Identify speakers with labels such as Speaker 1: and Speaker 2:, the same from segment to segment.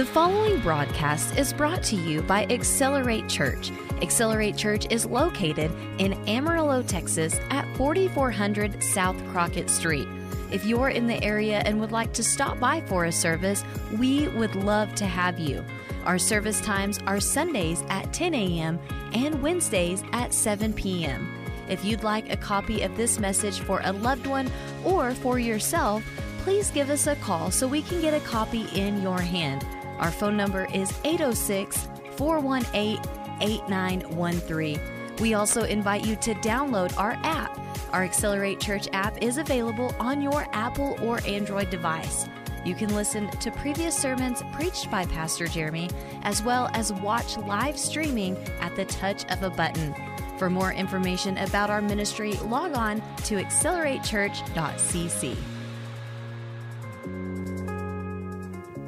Speaker 1: The following broadcast is brought to you by Accelerate Church. Accelerate Church is located in Amarillo, Texas at 4400 South Crockett Street. If you're in the area and would like to stop by for a service, we would love to have you. Our service times are Sundays at 10 a.m. and Wednesdays at 7 p.m. If you'd like a copy of this message for a loved one or for yourself, please give us a call so we can get a copy in your hand. Our phone number is 806 418 8913. We also invite you to download our app. Our Accelerate Church app is available on your Apple or Android device. You can listen to previous sermons preached by Pastor Jeremy, as well as watch live streaming at the touch of a button. For more information about our ministry, log on to acceleratechurch.cc.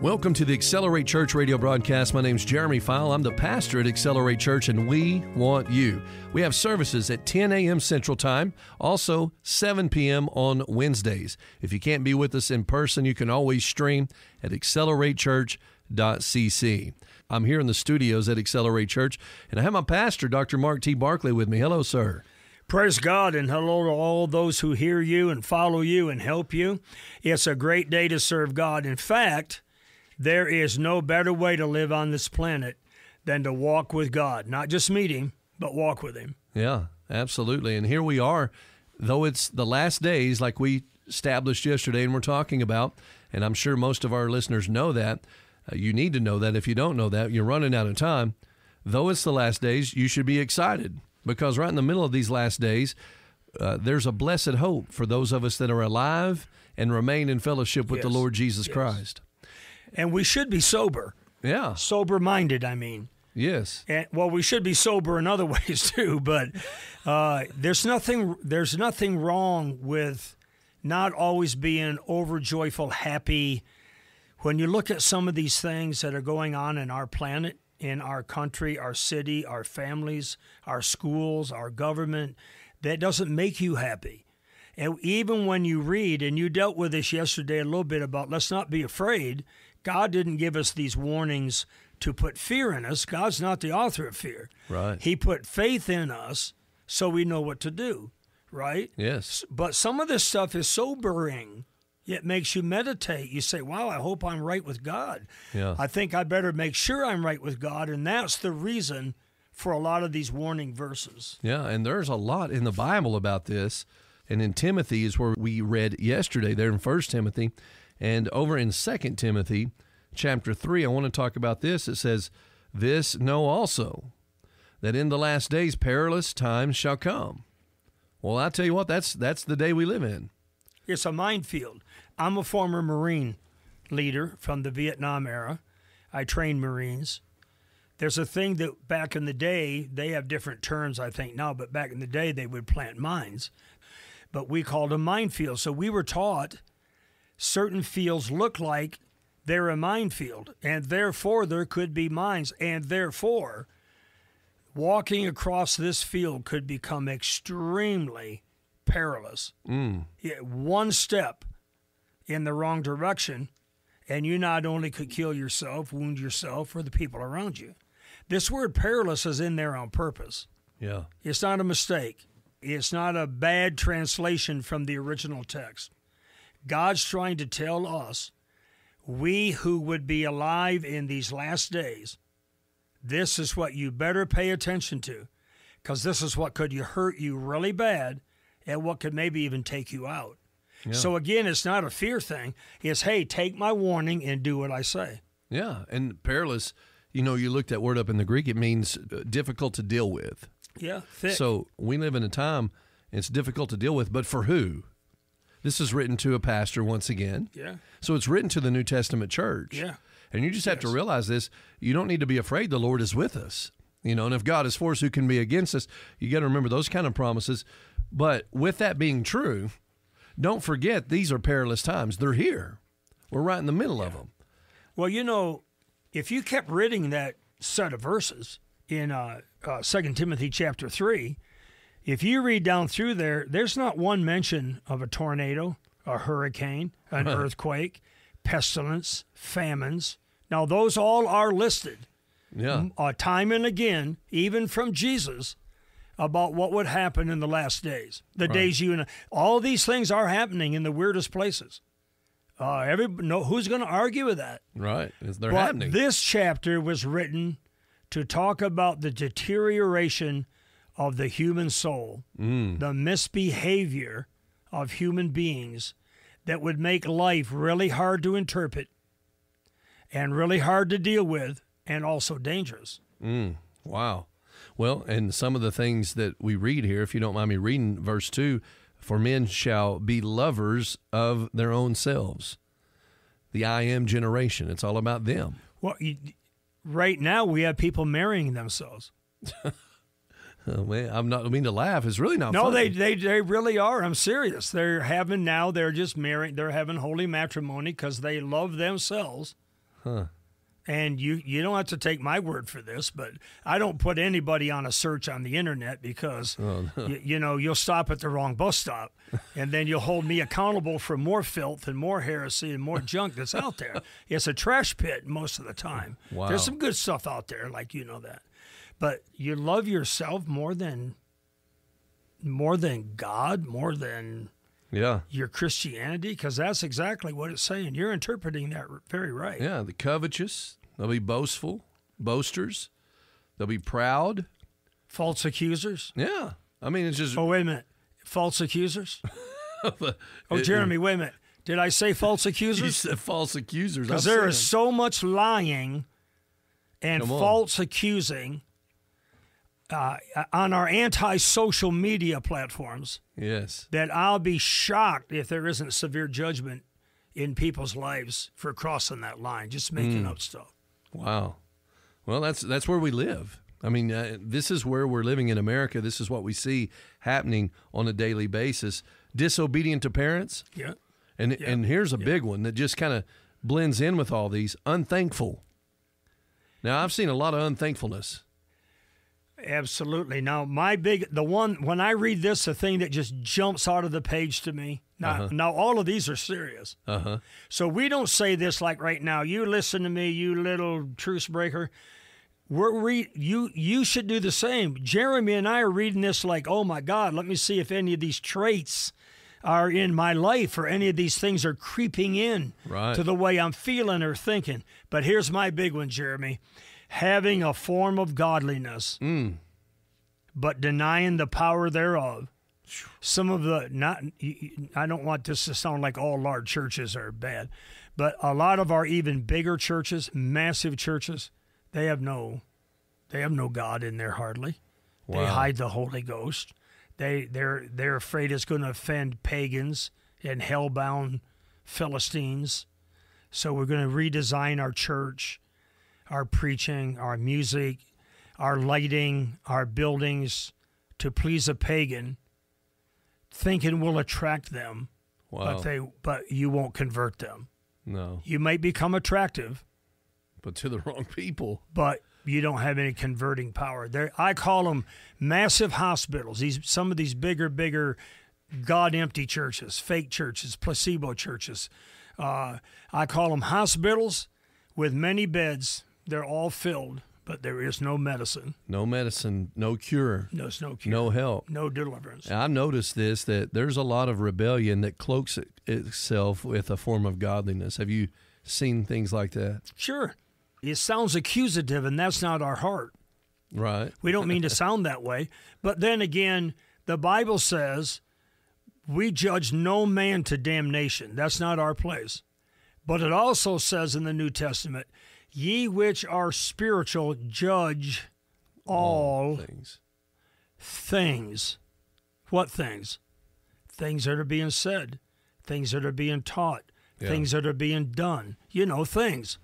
Speaker 2: Welcome to the Accelerate Church radio broadcast. My name is Jeremy File. I'm the pastor at Accelerate Church, and we want you. We have services at 10 a.m. Central Time, also 7 p.m. on Wednesdays. If you can't be with us in person, you can always stream at acceleratechurch.cc. I'm here in the studios at Accelerate Church, and I have my pastor, Dr. Mark T. Barclay, with me. Hello, sir.
Speaker 3: Praise God and hello to all those who hear you and follow you and help you. It's a great day to serve God. In fact, there is no better way to live on this planet than to walk with God. Not just meet Him, but walk with Him.
Speaker 2: Yeah, absolutely. And here we are, though it's the last days, like we established yesterday and we're talking about, and I'm sure most of our listeners know that. Uh, you need to know that. If you don't know that, you're running out of time. Though it's the last days, you should be excited because right in the middle of these last days, uh, there's a blessed hope for those of us that are alive and remain in fellowship with
Speaker 3: Yes.
Speaker 2: the Lord Jesus
Speaker 3: Yes.
Speaker 2: Christ.
Speaker 3: And we should be sober,
Speaker 2: Yeah.
Speaker 3: sober minded, I mean.
Speaker 2: Yes.
Speaker 3: And, well, we should be sober in other ways too, but uh, there's nothing there's nothing wrong with not always being overjoyful, happy. When you look at some of these things that are going on in our planet, in our country, our city, our families, our schools, our government, that doesn't make you happy. And even when you read, and you dealt with this yesterday a little bit about let's not be afraid. God didn't give us these warnings to put fear in us. God's not the author of fear.
Speaker 2: Right.
Speaker 3: He put faith in us so we know what to do, right?
Speaker 2: Yes.
Speaker 3: But some of this stuff is sobering. It makes you meditate. You say, wow, I hope I'm right with God.
Speaker 2: Yeah.
Speaker 3: I think I better make sure I'm right with God. And that's the reason for a lot of these warning verses.
Speaker 2: Yeah, and there's a lot in the Bible about this. And in Timothy is where we read yesterday there in First Timothy. And over in Second Timothy, chapter 3, I want to talk about this. It says, This know also, that in the last days perilous times shall come. Well, I tell you what, that's that's the day we live in.
Speaker 3: It's a minefield. I'm a former Marine leader from the Vietnam era. I trained Marines. There's a thing that back in the day, they have different terms, I think, now, but back in the day, they would plant mines. But we called them minefields. So we were taught certain fields look like they're a minefield, and therefore there could be mines, and therefore walking across this field could become extremely perilous. Mm. Yeah, one step in the wrong direction, and you not only could kill yourself, wound yourself, or the people around you. This word perilous is in there on purpose.
Speaker 2: Yeah.
Speaker 3: It's not a mistake. It's not a bad translation from the original text. God's trying to tell us, we who would be alive in these last days, this is what you better pay attention to, because this is what could you hurt you really bad, and what could maybe even take you out. So again, it's not a fear thing. It's hey, take my warning and do what I say.
Speaker 2: Yeah. And perilous, you know, you looked that word up in the Greek, it means uh, difficult to deal with.
Speaker 3: Yeah, thick.
Speaker 2: So we live in a time it's difficult to deal with, but for who? This is written to a pastor once again.
Speaker 3: yeah,
Speaker 2: So it's written to the New Testament church.
Speaker 3: Yeah.
Speaker 2: And you just have to realize this. You don't need to be afraid. The Lord is with us. You know, and if God is for us, who can be against us? You got to remember those kind of promises. But with that being true, don't forget these are perilous times. They're here. We're right in the middle of them.
Speaker 3: Well, you know, if you kept reading that set of verses in uh, uh, 2 Timothy chapter 3, if you read down through there, there's not one mention of a tornado, a hurricane, an earthquake, pestilence, famines. Now, those all are listed
Speaker 2: Yeah.
Speaker 3: uh, time and again, even from Jesus, about what would happen in the last days, the days you and all these things are happening in the weirdest places. Uh, every no, who's going to argue with that?
Speaker 2: Right. It's- They're
Speaker 3: But
Speaker 2: happening.
Speaker 3: this chapter was written to talk about the deterioration of the human soul,
Speaker 2: Mm.
Speaker 3: the misbehavior of human beings that would make life really hard to interpret and really hard to deal with and also dangerous.
Speaker 2: Wow. Well, and some of the things that we read here, if you don't mind me reading verse 2 for men shall be lovers of their own selves. The I am generation. It's all about them.
Speaker 3: Well, you, right now we have people marrying themselves.
Speaker 2: I'm not I mean to laugh. It's really not
Speaker 3: No,
Speaker 2: funny.
Speaker 3: they, they they really are. I'm serious. They're having now. They're just marrying. They're having holy matrimony because they love themselves.
Speaker 2: Huh.
Speaker 3: And you you don't have to take my word for this, but I don't put anybody on a search on the internet because
Speaker 2: Oh,
Speaker 3: you, you know you'll stop at the wrong bus stop, and then you'll hold me accountable for more filth and more heresy and more junk that's out there. It's a trash pit most of the time.
Speaker 2: Wow.
Speaker 3: There's some good stuff out there, like you know that, but you love yourself more than more than God, more than
Speaker 2: Yeah.
Speaker 3: your Christianity, because that's exactly what it's saying. You're interpreting that very right.
Speaker 2: Yeah. The covetous, they'll be boastful, boasters, they'll be proud.
Speaker 3: False accusers.
Speaker 2: Yeah. I mean, it's just.
Speaker 3: Oh, wait a minute. False accusers?
Speaker 2: Oh, it-
Speaker 3: Oh, Jeremy, wait a minute. Did I say false
Speaker 2: You
Speaker 3: accusers?
Speaker 2: said false accusers.
Speaker 3: Because there is so much lying and false accusing uh, on our anti social media platforms.
Speaker 2: Yes.
Speaker 3: that I'll be shocked if there isn't severe judgment in people's lives for crossing that line, just making up stuff.
Speaker 2: Wow. Well, that's that's where we live. I mean, uh, this is where we're living in America. This is what we see happening on a daily basis. Disobedient to parents,
Speaker 3: Yeah.
Speaker 2: and and here's a big one that just kind of blends in with all these. Unthankful. Now, I've seen a lot of unthankfulness.
Speaker 3: Absolutely. Now, my big, the one, when I read this, the thing that just jumps out of the page to me, now, now all of these are serious.
Speaker 2: Uh huh.
Speaker 3: So we don't say this like right now. You listen to me, you little truce breaker. We're re- you you should do the same. Jeremy and I are reading this like, oh my God, let me see if any of these traits are in my life or any of these things are creeping in
Speaker 2: Right.
Speaker 3: to the way I'm feeling or thinking. But here's my big one, Jeremy. Having a form of godliness, mm. but denying the power thereof. Some of the not I don't want this to sound like all large churches are bad, but a lot of our even bigger churches, massive churches, they have no they have no God in there hardly. They hide the Holy Ghost. They they're they're afraid it's going to offend pagans and hellbound Philistines. So we're going to redesign our church, our preaching, our music, our lighting, our buildings to please a pagan, thinking we'll attract them,
Speaker 2: Wow.
Speaker 3: but they but you won't convert them.
Speaker 2: no,
Speaker 3: You might become attractive,
Speaker 2: but to the wrong people.
Speaker 3: but you don't have any converting power. There, I call them massive hospitals. These some of these bigger, bigger, God empty churches, fake churches, placebo churches. Uh, I call them hospitals with many beds. They're all filled, but there is no medicine.
Speaker 2: No medicine, no cure,
Speaker 3: There's no cure,
Speaker 2: no help.
Speaker 3: no deliverance.
Speaker 2: And I've noticed this that there's a lot of rebellion that cloaks it- itself with a form of godliness. Have you seen things like that?
Speaker 3: Sure, it sounds accusative, and that's not our heart.
Speaker 2: Right.
Speaker 3: We don't mean to sound that way. But then again, the Bible says we judge no man to damnation. That's not our place. But it also says in the New Testament, ye which are spiritual judge all
Speaker 2: things.
Speaker 3: things. What things? Things that are being said, things that are being taught,
Speaker 2: Yeah.
Speaker 3: things that are being done. You know, things.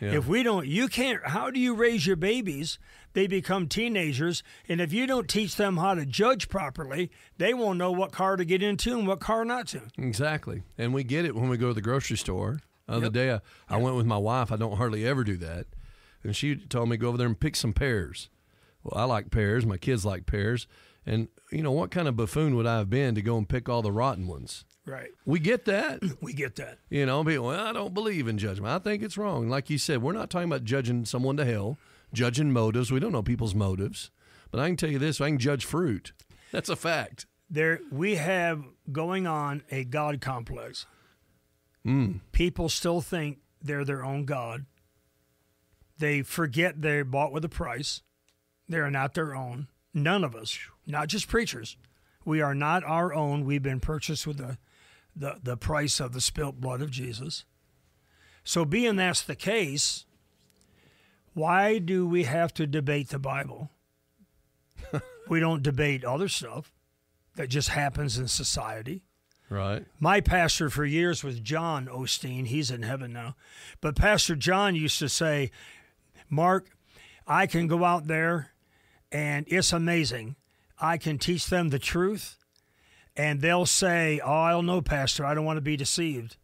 Speaker 2: Yeah.
Speaker 3: If we don't, you can't. How do you raise your babies? They become teenagers, and if you don't teach them how to judge properly, they won't know what car to get into and what car not to.
Speaker 2: Exactly. And we get it when we go to the grocery store. The other
Speaker 3: Yep.
Speaker 2: day, I, I went with my wife. I don't hardly ever do that. And she told me go over there and pick some pears. Well, I like pears. My kids like pears. And, you know, what kind of buffoon would I have been to go and pick all the rotten ones?
Speaker 3: Right.
Speaker 2: We get that.
Speaker 3: We get that.
Speaker 2: You know, people, well, I don't believe in judgment. I think it's wrong. Like you said, we're not talking about judging someone to hell, judging motives. We don't know people's motives. But I can tell you this I can judge fruit. That's a fact.
Speaker 3: There, we have going on a God complex.
Speaker 2: Mm.
Speaker 3: People still think they're their own God. They forget they're bought with a price. They are not their own. None of us, not just preachers, we are not our own. We've been purchased with the, the, the price of the spilt blood of Jesus. So, being that's the case, why do we have to debate the Bible? we don't debate other stuff that just happens in society.
Speaker 2: Right.
Speaker 3: My pastor for years was John Osteen. He's in heaven now. But Pastor John used to say, Mark, I can go out there and it's amazing. I can teach them the truth and they'll say, Oh, I don't know, Pastor. I don't want to be deceived.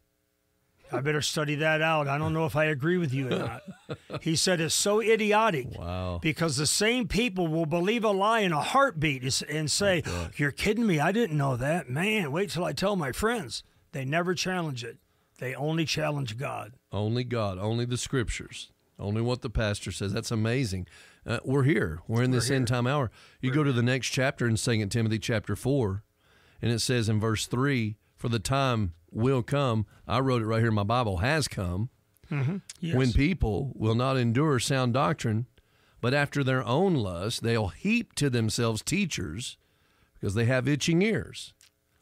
Speaker 3: I better study that out. I don't know if I agree with you or not. He said it's so idiotic
Speaker 2: Wow.
Speaker 3: because the same people will believe a lie in a heartbeat and say, You're kidding me. I didn't know that. Man, wait till I tell my friends. They never challenge it, they only challenge God.
Speaker 2: Only God, only the scriptures, only what the pastor says. That's amazing. Uh, we're here. We're in this end time hour. You go to the next chapter in 2 Timothy chapter 4, and it says in verse 3 For the time will come, I wrote it right here in my Bible, has come, mm-hmm.
Speaker 3: Yes.
Speaker 2: when people will not endure sound doctrine, but after their own lust, they'll heap to themselves teachers because they have itching ears.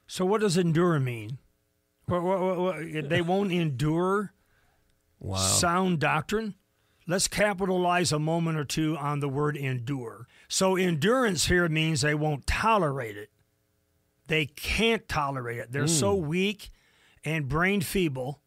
Speaker 3: so, what does endure mean? What, what, what, what- they won't endure
Speaker 2: Wow.
Speaker 3: sound doctrine? Let's capitalize a moment or two on the word endure. So, endurance here means they won't tolerate it. They can't tolerate it. They're so hmm. weak and brain feeble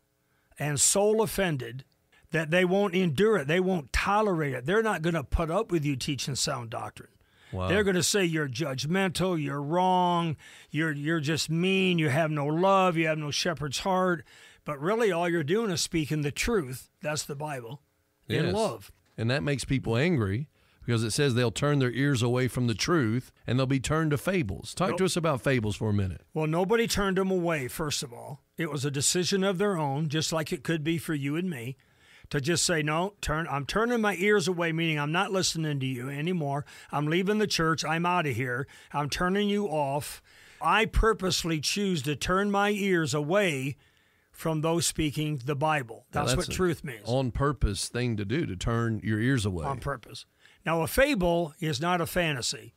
Speaker 3: and soul offended that they won't endure it. They won't tolerate it. They're not going to put up with you teaching sound doctrine.
Speaker 2: Wow.
Speaker 3: They're going to say you're judgmental, you're wrong, you're you're just mean, you have no love, you have no shepherd's heart. But really, all you're doing is speaking the truth. That's the Bible in love.
Speaker 2: And that makes people angry because it says they'll turn their ears away from the truth and they'll be turned to fables. Talk to us about fables for a minute.
Speaker 3: Well, nobody turned them away. First of all, it was a decision of their own, just like it could be for you and me, to just say no. Turn. I'm turning my ears away, meaning I'm not listening to you anymore. I'm leaving the church. I'm out of here. I'm turning you off. I purposely choose to turn my ears away from those speaking the Bible.
Speaker 2: Now,
Speaker 3: That's, what truth means.
Speaker 2: On purpose thing to do to turn your ears away.
Speaker 3: on purpose. Now, a fable is not a fantasy.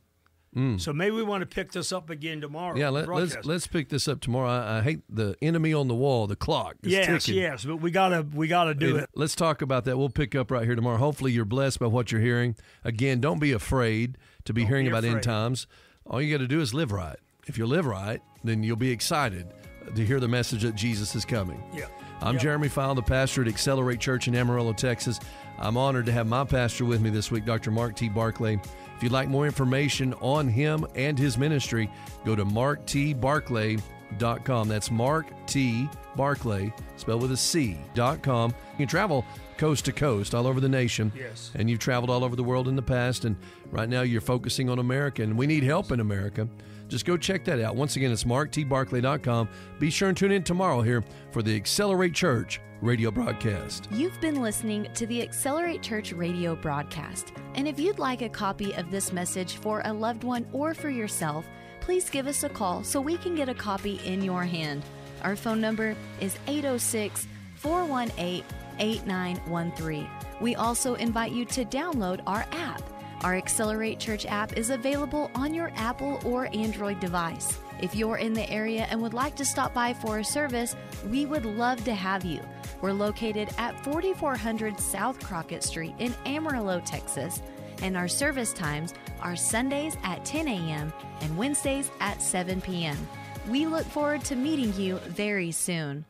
Speaker 3: So maybe we want to pick this up again tomorrow.
Speaker 2: Mm. yeah, let, let's let's pick this up tomorrow. I, I hate the enemy on the wall, the clock. is
Speaker 3: yes,
Speaker 2: ticking.
Speaker 3: yes, but we gotta we gotta do
Speaker 2: And
Speaker 3: it.
Speaker 2: Let's talk about that. We'll pick up right here tomorrow. Hopefully, you're blessed by what you're hearing. Again, don't be afraid to be hearing
Speaker 3: be
Speaker 2: about end times. All you got to do is live right. If you live right, then you'll be excited to hear the message that Jesus is coming.
Speaker 3: Yeah.
Speaker 2: I'm Jeremy File, the pastor at Accelerate Church in Amarillo, Texas. I'm honored to have my pastor with me this week, Dr. Mark T. Barclay. If you'd like more information on him and his ministry, go to marktbarclay.com. That's Mark T. Barclay, spelled with a C, dot com. You can travel coast to coast all over the nation.
Speaker 3: Yes.
Speaker 2: And you've traveled all over the world in the past, and right now you're focusing on America, and we need help in America. Just go check that out. Once again, it's marktbarclay.com. Be sure and tune in tomorrow here for the Accelerate Church radio broadcast.
Speaker 1: You've been listening to the Accelerate Church radio broadcast. And if you'd like a copy of this message for a loved one or for yourself, please give us a call so we can get a copy in your hand. Our phone number is 806 418 8913. We also invite you to download our app. Our Accelerate Church app is available on your Apple or Android device. If you're in the area and would like to stop by for a service, we would love to have you. We're located at 4400 South Crockett Street in Amarillo, Texas, and our service times are Sundays at 10 a.m. and Wednesdays at 7 p.m. We look forward to meeting you very soon.